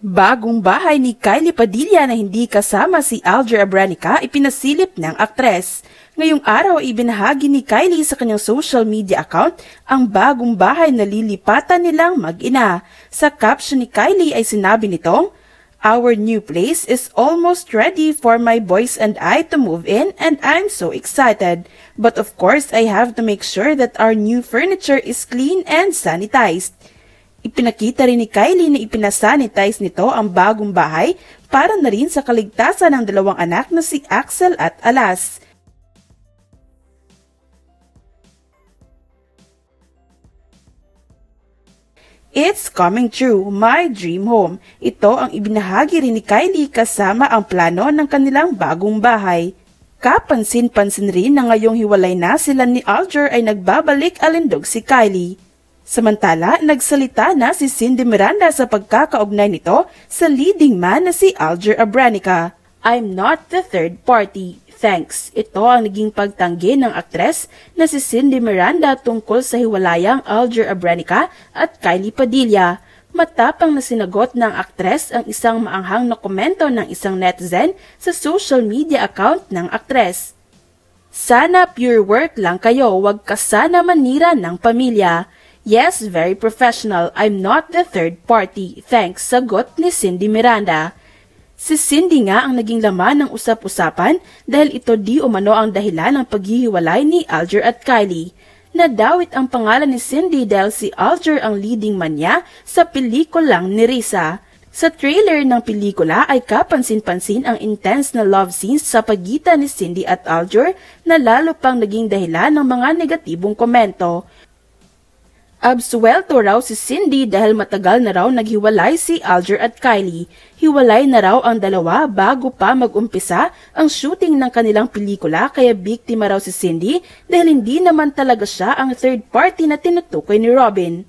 Bagong bahay ni Kylie Padilla na hindi kasama si Alger Abranica ipinasilip ng aktres. Ngayong araw ibinahagi ni Kylie sa kanyang social media account ang bagong bahay na lilipatan nilang mag-ina. Sa caption ni Kylie ay sinabi nitong, Our new place is almost ready for my boys and I to move in and I'm so excited. But of course, I have to make sure that our new furniture is clean and sanitized. Ipinakita rin ni Kylie na ipinasanitize nito ang bagong bahay para na rin sa kaligtasan ng dalawang anak na si Axel at Alas. It's coming true, my dream home. Ito ang ibinahagi rin ni Kylie kasama ang plano ng kanilang bagong bahay. Kapansin-pansin rin na ngayong hiwalay na sila ni Alger ay nagbabalik alindog si Kylie. Samantala, nagsalita na si Cindy Miranda sa pagkakaugnay nito sa leading man na si Alger Abranica. I'm not the third party. Thanks. Ito ang naging pagtanggi ng aktres na si Cindy Miranda tungkol sa hiwalayang Alger Abranica at Kylie Padilla. Matapang na sinagot ng aktres ang isang maanghang na komento ng isang netizen sa social media account ng aktres. Sana pure work lang kayo, wag ka sana manira ng pamilya. Yes, very professional. I'm not the third party. Thanks, sagot ni Cindy Miranda. Si Cindy nga ang naging laman ng usap-usapan dahil ito di umano ang dahilan ng paghihiwalay ni Alger at Kylie. Nadawit ang pangalan ni Cindy dahil si Alger ang leading man niya sa pelikulang ni Risa. Sa trailer ng pelikula ay kapansin-pansin ang intense na love scenes sa pagitan ni Cindy at Alger na lalo pang naging dahilan ng mga negatibong komento. Absuelto raw si Cindy dahil matagal na raw naghiwalay si Alger at Kylie. Hiwalay na raw ang dalawa bago pa mag-umpisa ang shooting ng kanilang pelikula kaya biktima raw si Cindy dahil hindi naman talaga siya ang third party na tinutukoy ni Robin.